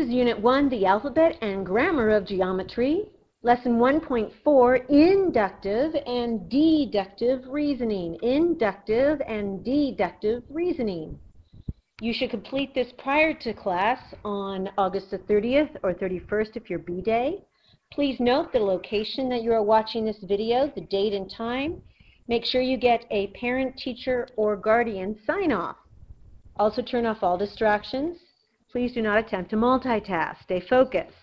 is Unit 1, the alphabet and grammar of geometry. Lesson 1.4, inductive and deductive reasoning. Inductive and deductive reasoning. You should complete this prior to class on August the 30th or 31st if you're B-Day. Please note the location that you are watching this video, the date and time. Make sure you get a parent, teacher, or guardian sign-off. Also turn off all distractions. Please do not attempt to multitask. Stay focused.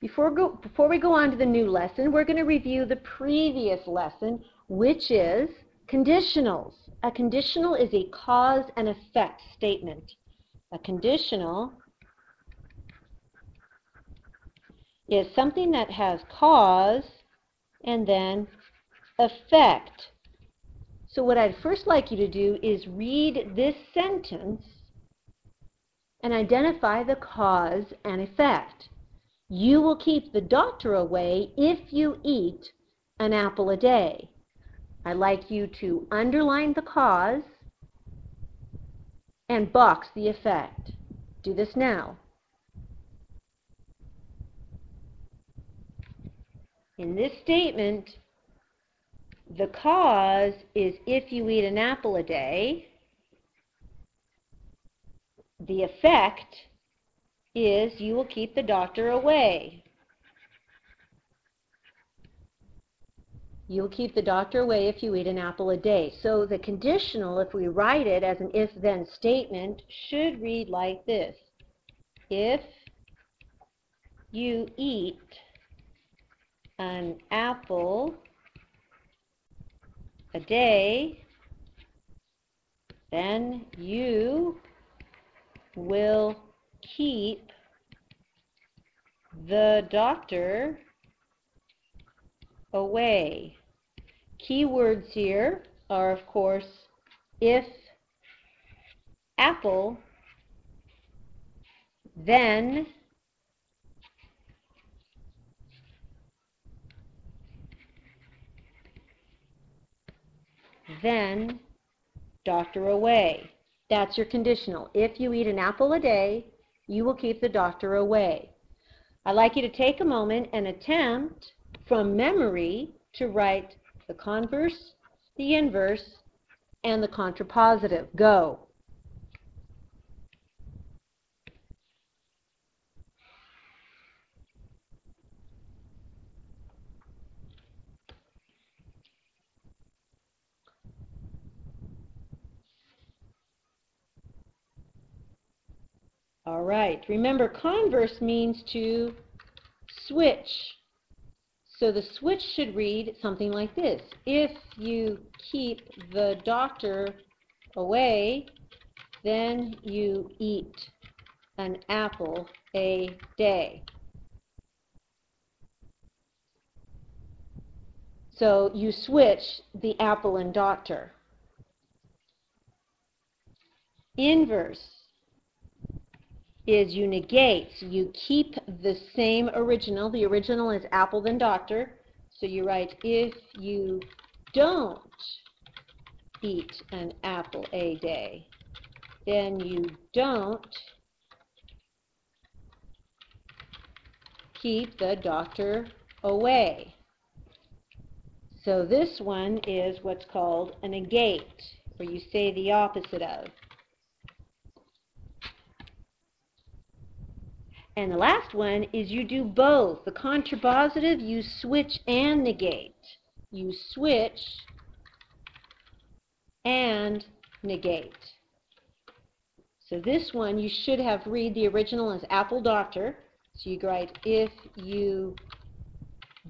Before, go, before we go on to the new lesson, we're going to review the previous lesson, which is conditionals. A conditional is a cause and effect statement. A conditional is something that has cause and then effect. So what I'd first like you to do is read this sentence and identify the cause and effect. You will keep the doctor away if you eat an apple a day. I'd like you to underline the cause and box the effect. Do this now. In this statement, the cause is if you eat an apple a day. The effect is you will keep the doctor away. You'll keep the doctor away if you eat an apple a day. So the conditional, if we write it as an if-then statement, should read like this. If you eat an apple a day, then you will keep the doctor away. Keywords here are, of course, if, apple, then, then, doctor away. That's your conditional. If you eat an apple a day, you will keep the doctor away. I'd like you to take a moment and attempt from memory to write the converse, the inverse, and the contrapositive. Go. All right. Remember, converse means to switch. So the switch should read something like this. If you keep the doctor away, then you eat an apple a day. So you switch the apple and doctor. Inverse is you negate. So you keep the same original. The original is apple then doctor. So you write, if you don't eat an apple a day, then you don't keep the doctor away. So this one is what's called a negate, where you say the opposite of. And the last one is you do both. The contrapositive, you switch and negate. You switch and negate. So this one you should have read the original as apple doctor. So you write, if you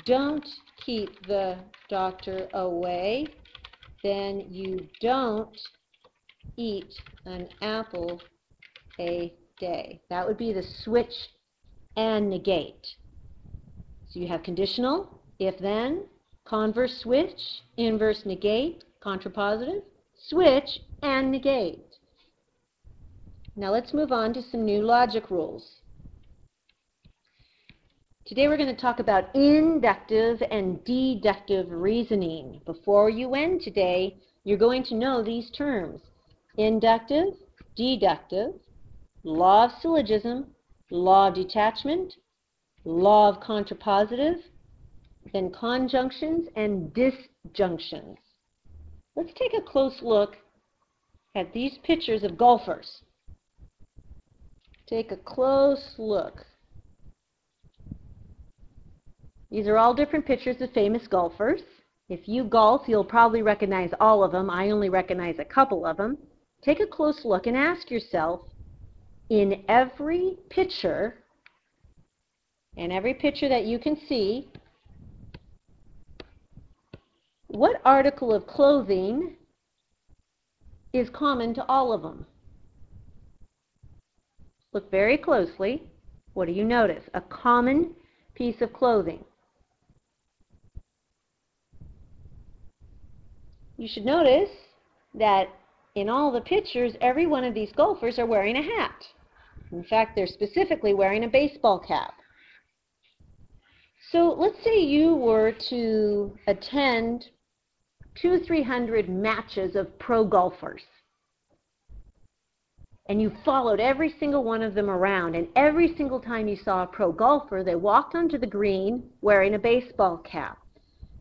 don't keep the doctor away, then you don't eat an apple a day. That would be the switch and negate. So you have conditional, if then, converse switch, inverse negate, contrapositive, switch, and negate. Now let's move on to some new logic rules. Today we're going to talk about inductive and deductive reasoning. Before you end today, you're going to know these terms. inductive, deductive, law of syllogism, law of detachment, law of contrapositive, then conjunctions and disjunctions. Let's take a close look at these pictures of golfers. Take a close look. These are all different pictures of famous golfers. If you golf, you'll probably recognize all of them. I only recognize a couple of them. Take a close look and ask yourself, in every picture, in every picture that you can see, what article of clothing is common to all of them? Look very closely. What do you notice? A common piece of clothing. You should notice that in all the pictures, every one of these golfers are wearing a hat. In fact, they're specifically wearing a baseball cap. So let's say you were to attend two, three hundred matches of pro golfers. And you followed every single one of them around. And every single time you saw a pro golfer, they walked onto the green wearing a baseball cap.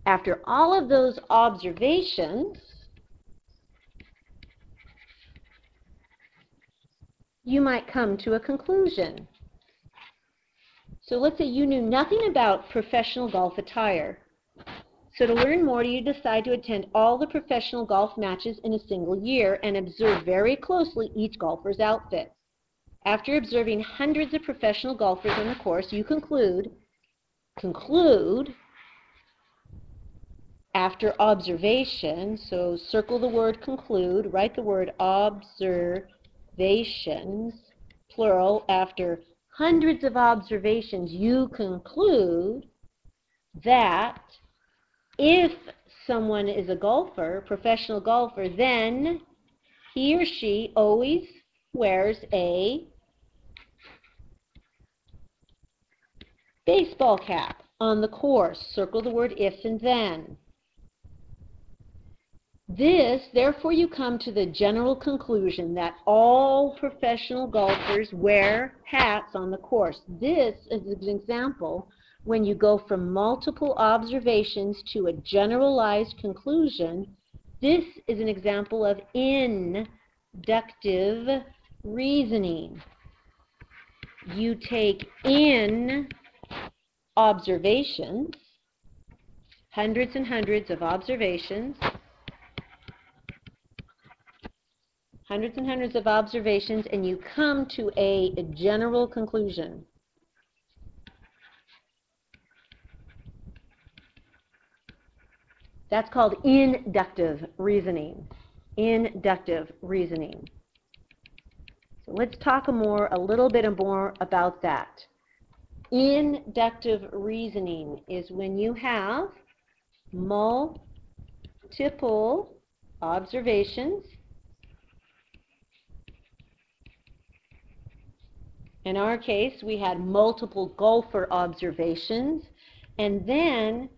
After all of those observations, you might come to a conclusion. So let's say you knew nothing about professional golf attire. So to learn more, you decide to attend all the professional golf matches in a single year and observe very closely each golfer's outfit. After observing hundreds of professional golfers on the course, you conclude, conclude, after observation, so circle the word conclude, write the word observations, plural, after hundreds of observations, you conclude that if someone is a golfer, professional golfer, then he or she always wears a baseball cap on the course. Circle the word if and then. This, therefore, you come to the general conclusion that all professional golfers wear hats on the course. This is an example when you go from multiple observations to a generalized conclusion, this is an example of inductive reasoning. You take in observations, hundreds and hundreds of observations, hundreds and hundreds of observations, and you come to a general conclusion. That's called inductive reasoning. Inductive reasoning. So let's talk more, a little bit more about that. Inductive reasoning is when you have multiple observations. In our case, we had multiple golfer observations, and then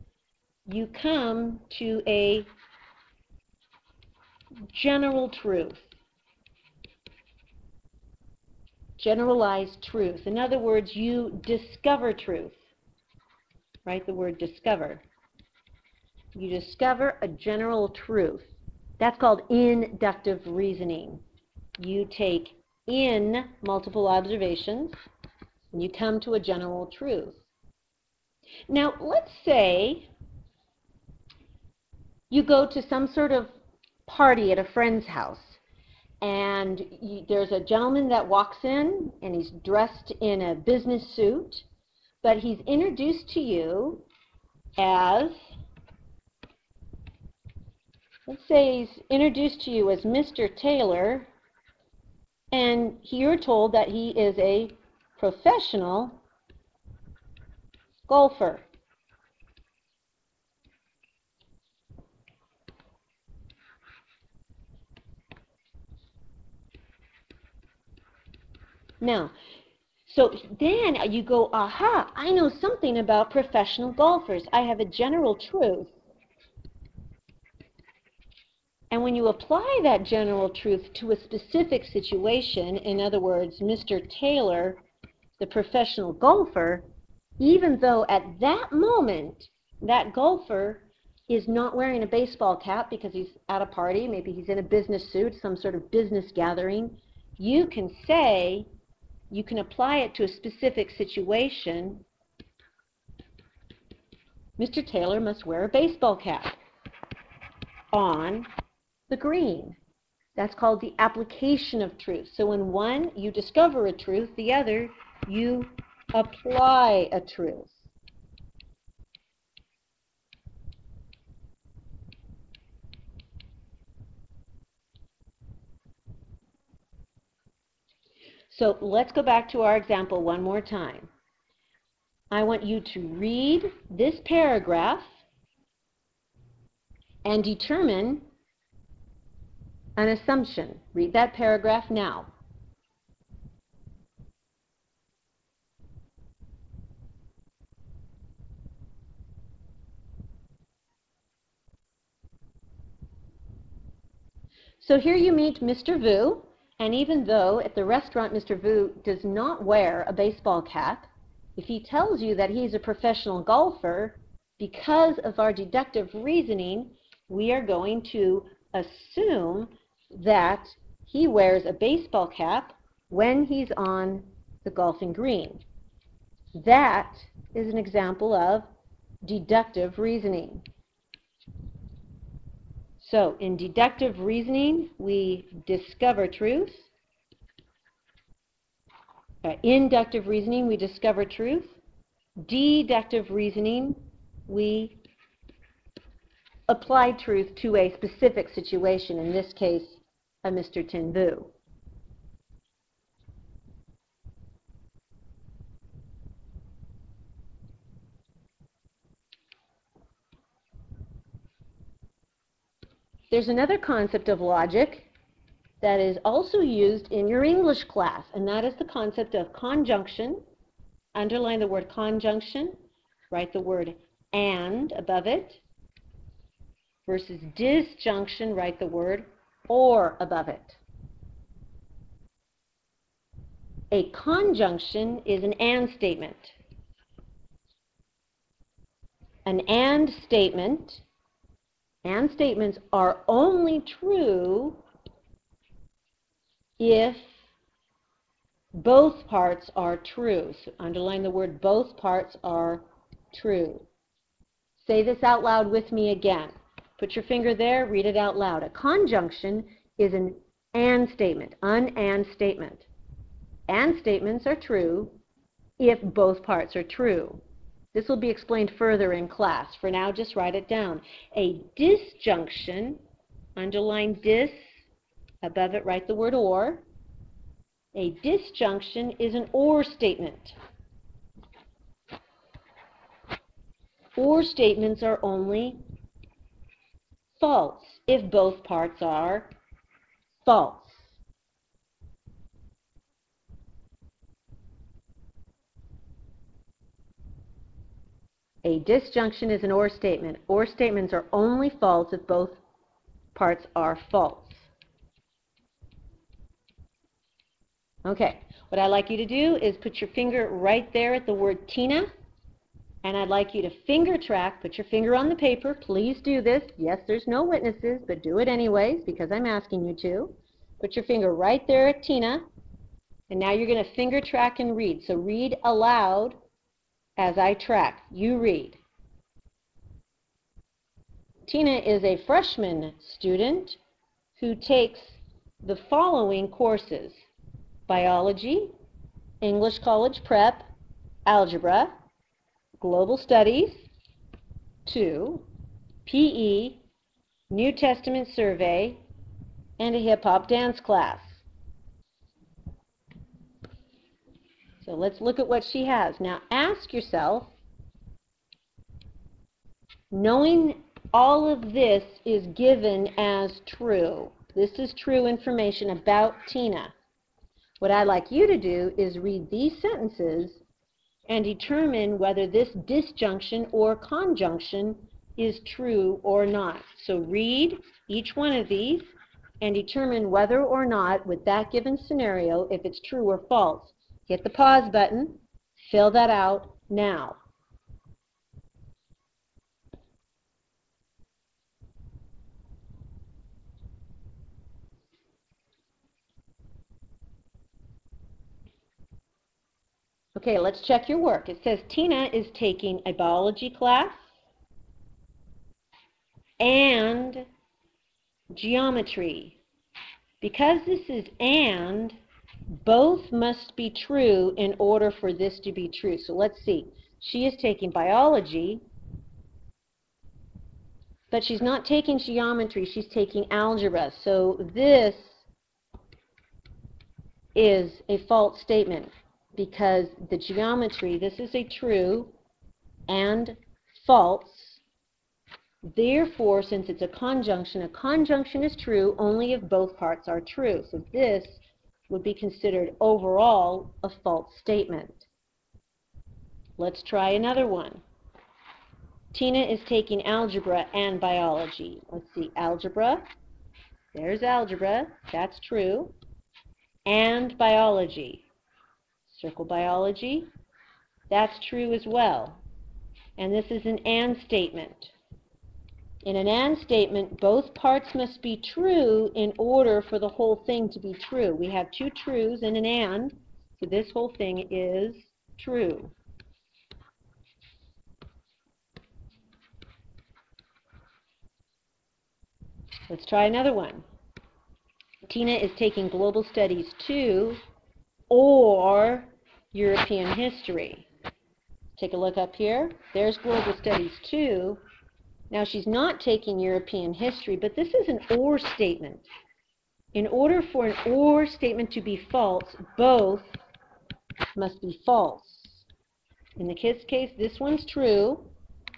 you come to a general truth, generalized truth. In other words, you discover truth. Write the word discover. You discover a general truth. That's called inductive reasoning. You take in multiple observations, and you come to a general truth. Now, let's say you go to some sort of party at a friend's house and you, there's a gentleman that walks in and he's dressed in a business suit, but he's introduced to you as, let's say he's introduced to you as Mr. Taylor, and you're told that he is a professional golfer. Now, so then you go, aha, I know something about professional golfers. I have a general truth. And when you apply that general truth to a specific situation, in other words, Mr. Taylor, the professional golfer, even though at that moment that golfer is not wearing a baseball cap because he's at a party, maybe he's in a business suit, some sort of business gathering, you can say, you can apply it to a specific situation. Mr. Taylor must wear a baseball cap on the green. That's called the application of truth. So in one, you discover a truth, the other, you apply a truth. So let's go back to our example one more time. I want you to read this paragraph and determine an assumption. Read that paragraph now. So here you meet Mr. Vu, and even though at the restaurant Mr. Vu does not wear a baseball cap, if he tells you that he's a professional golfer, because of our deductive reasoning, we are going to assume that he wears a baseball cap when he's on the golfing green. That is an example of deductive reasoning. So in deductive reasoning, we discover truth. Uh, inductive reasoning, we discover truth. Deductive reasoning, we apply truth to a specific situation, in this case, Mr. Tin Vu. There's another concept of logic that is also used in your English class, and that is the concept of conjunction. Underline the word conjunction, write the word and above it, versus disjunction, write the word or above it. A conjunction is an and statement. An and statement and statements are only true if both parts are true. So underline the word both parts are true. Say this out loud with me again. Put your finger there, read it out loud. A conjunction is an and statement, an and statement. And statements are true if both parts are true. This will be explained further in class. For now, just write it down. A disjunction, underline dis, above it write the word or. A disjunction is an or statement. Or statements are only false if both parts are false. A disjunction is an or statement. Or statements are only false if both parts are false. Okay, what I'd like you to do is put your finger right there at the word Tina, and I'd like you to finger track, put your finger on the paper, please do this. Yes, there's no witnesses, but do it anyways because I'm asking you to. Put your finger right there at Tina, and now you're going to finger track and read. So read aloud as I track. You read. Tina is a freshman student who takes the following courses. Biology, English College Prep, Algebra, Global Studies, 2, PE, New Testament Survey, and a hip-hop dance class. So let's look at what she has. Now ask yourself, knowing all of this is given as true. This is true information about Tina. What I'd like you to do is read these sentences and determine whether this disjunction or conjunction is true or not. So read each one of these and determine whether or not, with that given scenario, if it's true or false. Hit the pause button, fill that out now. Okay, let's check your work. It says Tina is taking a biology class and geometry. Because this is and, both must be true in order for this to be true. So let's see. She is taking biology, but she's not taking geometry, she's taking algebra. So this is a false statement because the geometry, this is a true and false. Therefore, since it's a conjunction, a conjunction is true only if both parts are true. So this would be considered overall a false statement. Let's try another one. Tina is taking algebra and biology. Let's see, algebra. There's algebra. That's true. And biology circle biology. That's true as well. And this is an and statement. In an and statement, both parts must be true in order for the whole thing to be true. We have two truths in an and, so this whole thing is true. Let's try another one. Tina is taking Global Studies 2 or European history. Take a look up here. There's Global Studies 2. Now she's not taking European history, but this is an or statement. In order for an or statement to be false, both must be false. In the kid's case, this one's true,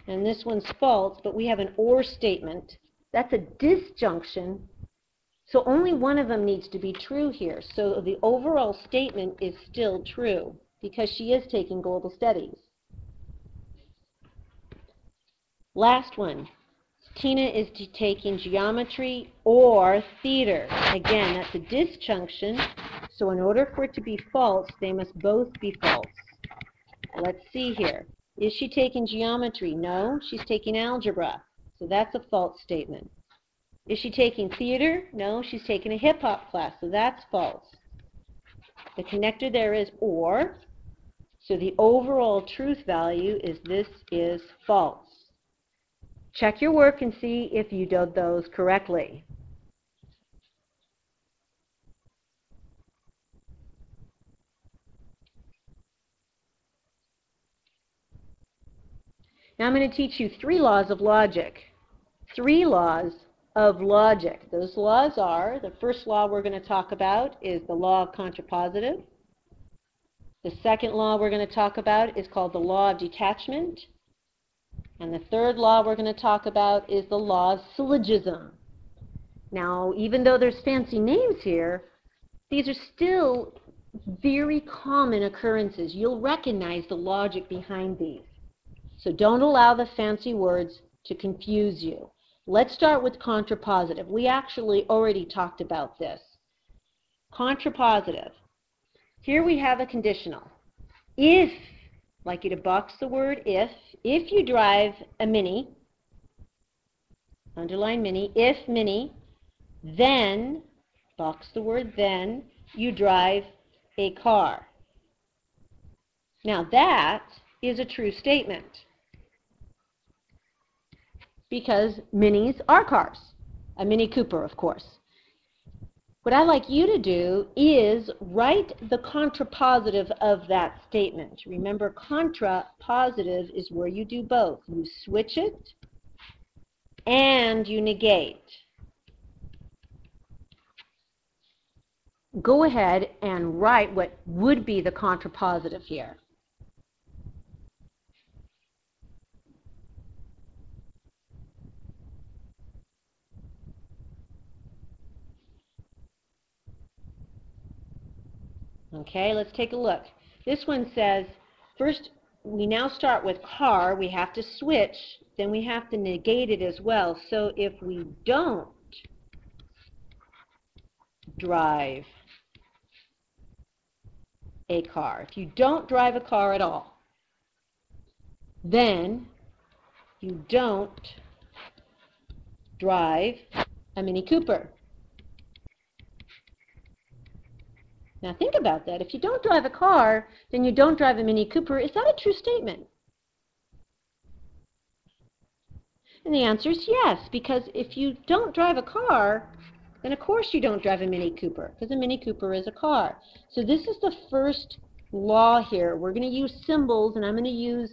and this one's false, but we have an or statement. That's a disjunction so only one of them needs to be true here. So the overall statement is still true because she is taking global studies. Last one. Tina is taking geometry or theater. Again, that's a disjunction. So in order for it to be false, they must both be false. Let's see here. Is she taking geometry? No, she's taking algebra. So that's a false statement. Is she taking theater? No, she's taking a hip hop class, so that's false. The connector there is or, so the overall truth value is this is false. Check your work and see if you did those correctly. Now I'm going to teach you three laws of logic. Three laws of logic. Those laws are, the first law we're going to talk about is the law of contrapositive. The second law we're going to talk about is called the law of detachment. And the third law we're going to talk about is the law of syllogism. Now, even though there's fancy names here, these are still very common occurrences. You'll recognize the logic behind these. So don't allow the fancy words to confuse you. Let's start with contrapositive. We actually already talked about this. Contrapositive. Here we have a conditional. If, like you to box the word if, if you drive a Mini, underline Mini, if Mini, then, box the word then, you drive a car. Now that is a true statement because minis are cars. A Mini Cooper, of course. What I'd like you to do is write the contrapositive of that statement. Remember, contrapositive is where you do both. You switch it and you negate. Go ahead and write what would be the contrapositive here. Okay, let's take a look. This one says, first, we now start with car. We have to switch then we have to negate it as well. So if we don't drive a car, if you don't drive a car at all, then you don't drive a Mini Cooper. Now think about that. If you don't drive a car, then you don't drive a Mini Cooper. Is that a true statement? And the answer is yes, because if you don't drive a car, then of course you don't drive a Mini Cooper, because a Mini Cooper is a car. So this is the first law here. We're going to use symbols, and I'm going to use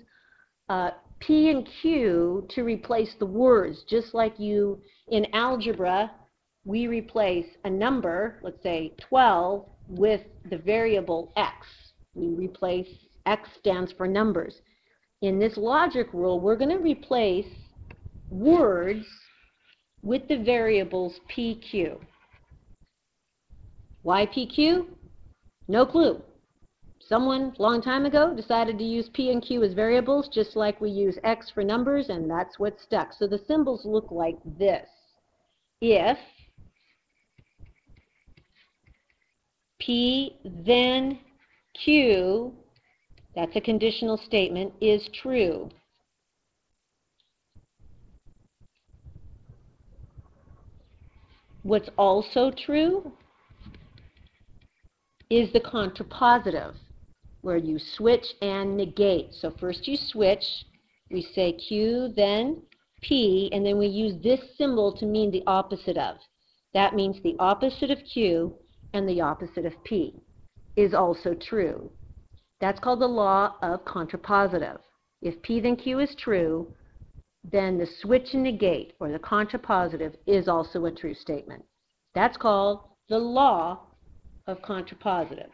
uh, P and Q to replace the words, just like you in algebra, we replace a number, let's say 12, with the variable x. We replace x stands for numbers. In this logic rule, we're going to replace words with the variables PQ. Why PQ? No clue. Someone long time ago decided to use P and Q as variables just like we use X for numbers and that's what stuck. So the symbols look like this. If P then Q, that's a conditional statement, is true. What's also true is the contrapositive, where you switch and negate. So first you switch, we say Q, then P, and then we use this symbol to mean the opposite of. That means the opposite of Q and the opposite of P is also true. That's called the law of contrapositive. If P then Q is true, then the switch and negate, or the contrapositive, is also a true statement. That's called the law of contrapositive.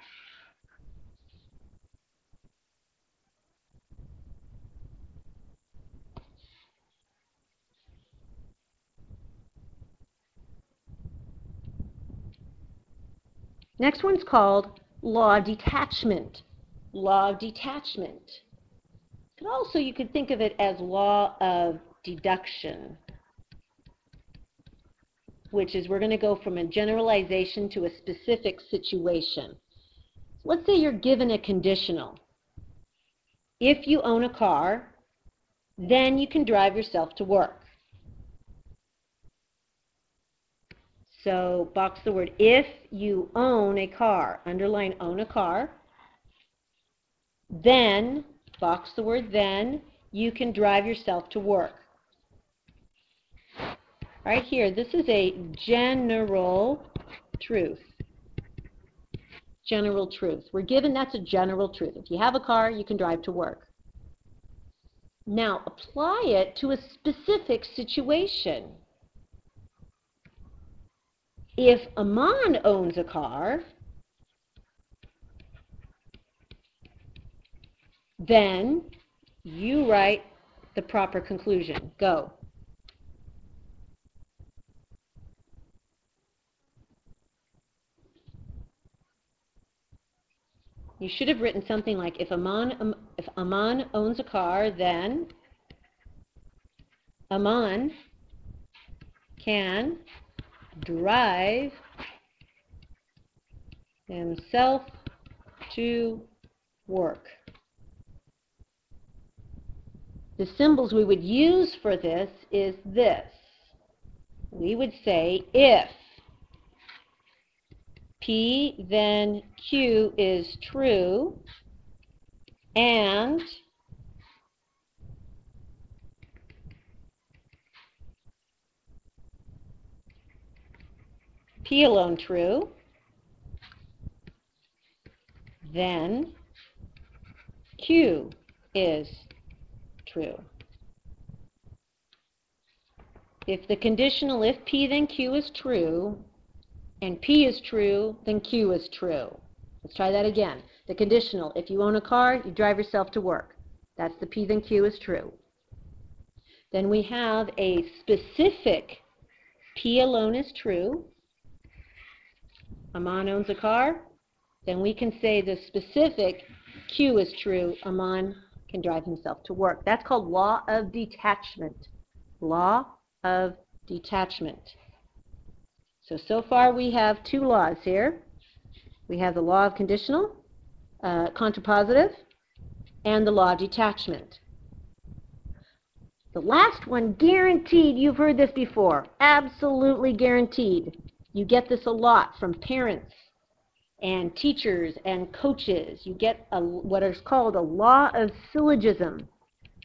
Next one's called law of detachment. Law of detachment. But also you could think of it as law of deduction, which is we're going to go from a generalization to a specific situation. Let's say you're given a conditional. If you own a car, then you can drive yourself to work. So box the word if you own a car, underline own a car, then, box the word then, you can drive yourself to work. Right here, this is a general truth. General truth. We're given that's a general truth. If you have a car, you can drive to work. Now, apply it to a specific situation. If Aman owns a car, then you write the proper conclusion. Go. You should have written something like, if Aman, um, if Aman owns a car, then Aman can drive himself to work. The symbols we would use for this is this. We would say if P then Q is true and P alone true, then Q is true. If the conditional if P then Q is true, and P is true, then Q is true. Let's try that again. The conditional, if you own a car, you drive yourself to work. That's the P then Q is true. Then we have a specific P alone is true, Aman owns a car, then we can say the specific Q is true, Aman can drive himself to work. That's called law of detachment. Law of detachment. So, so far we have two laws here. We have the law of conditional, uh, contrapositive, and the law of detachment. The last one, guaranteed, you've heard this before, absolutely guaranteed. You get this a lot from parents and teachers and coaches. You get a, what is called a law of syllogism.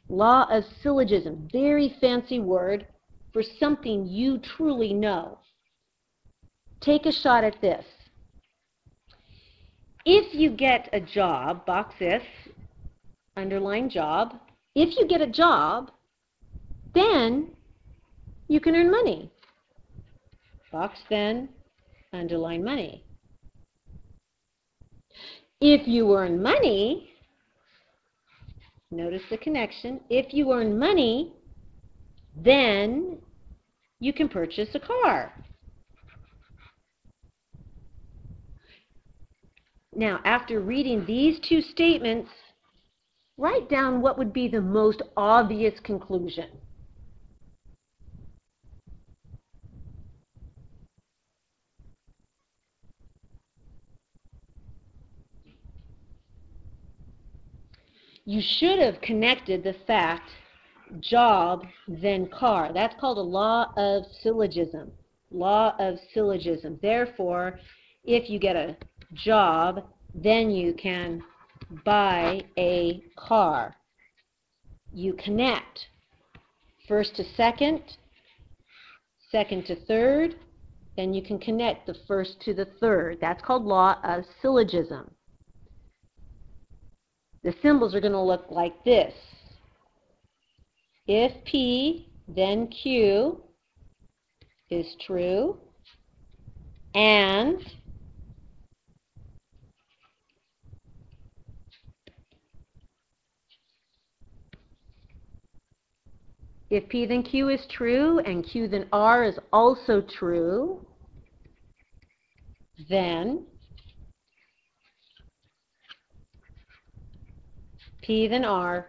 Law of syllogism, very fancy word for something you truly know. Take a shot at this. If you get a job, box this, underline job, if you get a job, then you can earn money. Box then, underline money. If you earn money, notice the connection, if you earn money, then you can purchase a car. Now, after reading these two statements, write down what would be the most obvious conclusion. You should have connected the fact job then car. That's called a law of syllogism. Law of syllogism. Therefore, if you get a job, then you can buy a car. You connect first to second, second to third, then you can connect the first to the third. That's called law of syllogism. The symbols are going to look like this. If P, then Q is true, and If P then Q is true and Q then R is also true, then P then R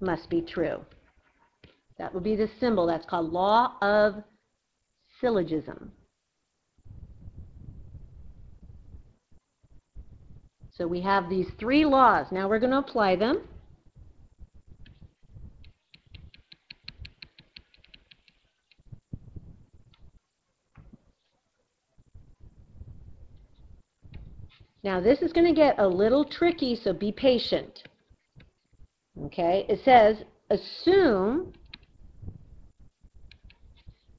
must be true. That would be the symbol. That's called law of syllogism. So we have these three laws. Now we're going to apply them. Now this is going to get a little tricky, so be patient. Okay, it says assume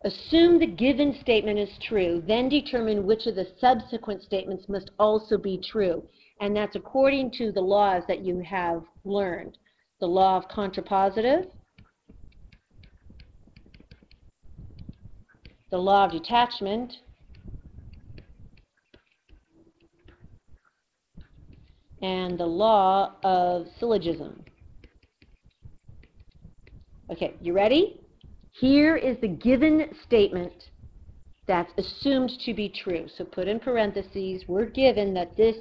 assume the given statement is true, then determine which of the subsequent statements must also be true. And that's according to the laws that you have learned. The law of contrapositive, the law of detachment, and the law of syllogism. Okay, you ready? Here is the given statement that's assumed to be true. So put in parentheses, we're given that this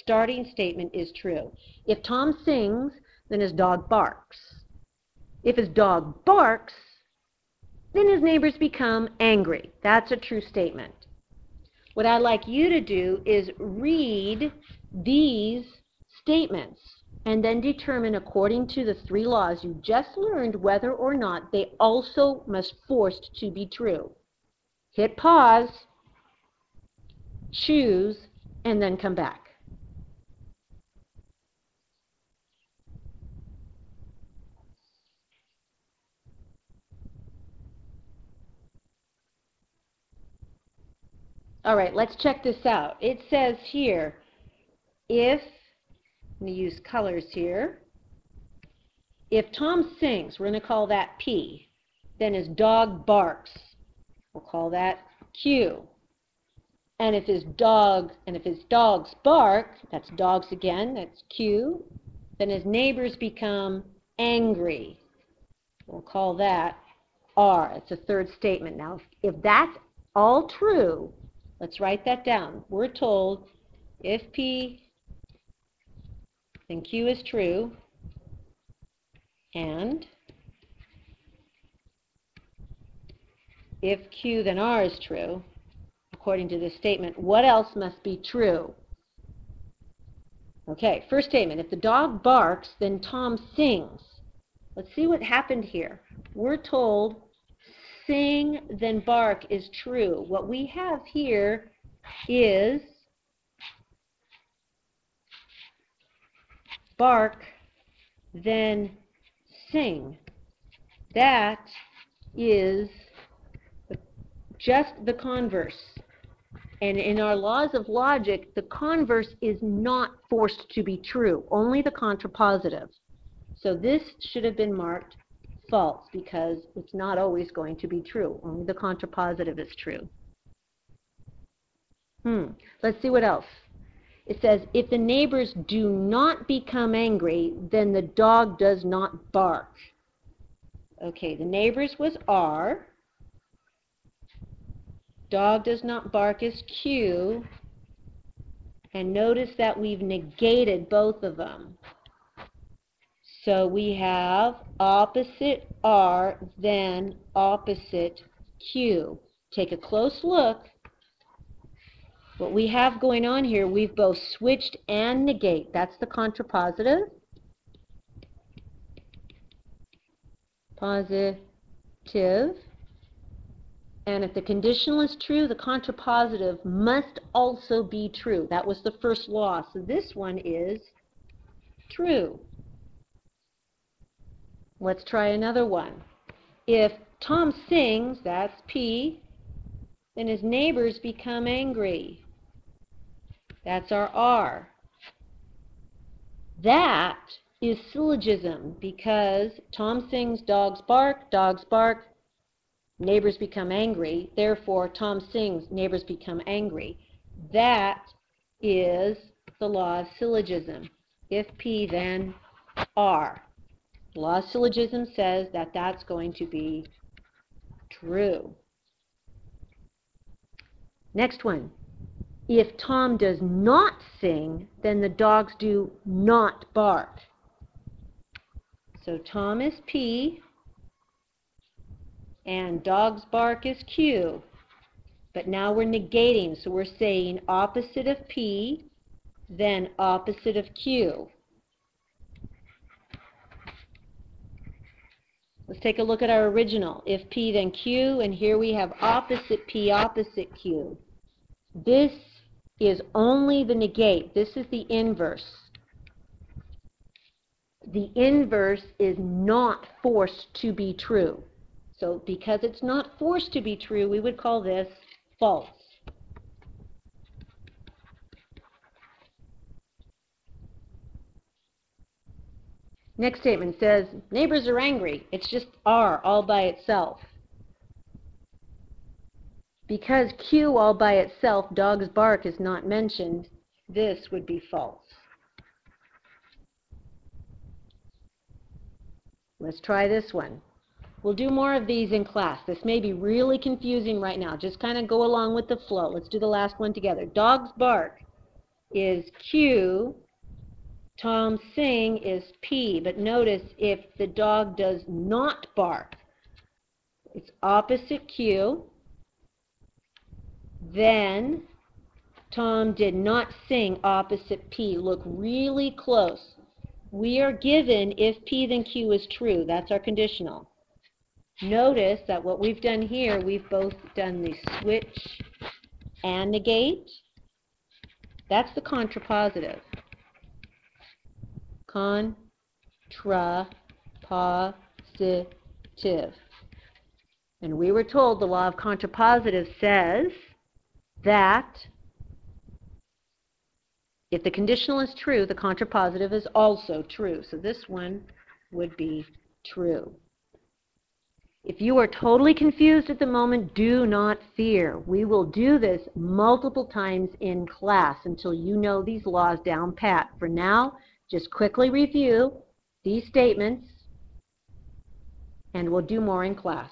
starting statement is true. If Tom sings, then his dog barks. If his dog barks, then his neighbors become angry. That's a true statement. What I'd like you to do is read these statements and then determine according to the three laws you just learned whether or not they also must forced to be true. Hit pause, choose, and then come back. All right, let's check this out. It says here, if I'm going to use colors here. If Tom sings, we're going to call that P. Then his dog barks, we'll call that Q. And if his dog, and if his dogs bark, that's dogs again, that's Q. Then his neighbors become angry. We'll call that R. It's a third statement. Now, if, if that's all true, let's write that down. We're told if P then Q is true, and if Q then R is true, according to this statement, what else must be true? Okay, first statement, if the dog barks, then Tom sings. Let's see what happened here. We're told sing, then bark is true. What we have here is bark, then sing. That is just the converse. And in our laws of logic, the converse is not forced to be true, only the contrapositive. So this should have been marked false because it's not always going to be true. Only the contrapositive is true. Hmm. Let's see what else. It says, if the neighbors do not become angry, then the dog does not bark. Okay, the neighbors was R. Dog does not bark is Q. And notice that we've negated both of them. So we have opposite R, then opposite Q. Take a close look. What we have going on here, we've both switched and negate. That's the contrapositive. Positive. And if the conditional is true, the contrapositive must also be true. That was the first law. So this one is true. Let's try another one. If Tom sings, that's P, then his neighbors become angry. That's our R. That is syllogism because Tom sings, dogs bark, dogs bark, neighbors become angry. Therefore, Tom sings, neighbors become angry. That is the law of syllogism. If P, then R. The law of syllogism says that that's going to be true. Next one. If Tom does not sing, then the dogs do not bark. So Tom is P, and dog's bark is Q. But now we're negating, so we're saying opposite of P, then opposite of Q. Let's take a look at our original. If P, then Q, and here we have opposite P, opposite Q. This is only the negate. This is the inverse. The inverse is not forced to be true. So because it's not forced to be true, we would call this false. Next statement says, neighbors are angry. It's just R all by itself. Because Q all by itself, dog's bark is not mentioned, this would be false. Let's try this one. We'll do more of these in class. This may be really confusing right now. Just kind of go along with the flow. Let's do the last one together. Dog's bark is Q. Tom sing is P. But notice if the dog does not bark, it's opposite Q. Then Tom did not sing opposite P. Look really close. We are given if P then Q is true. That's our conditional. Notice that what we've done here, we've both done the switch and negate. That's the contrapositive. Contrapositive. And we were told the law of contrapositive says that if the conditional is true, the contrapositive is also true. So this one would be true. If you are totally confused at the moment, do not fear. We will do this multiple times in class until you know these laws down pat. For now, just quickly review these statements, and we'll do more in class.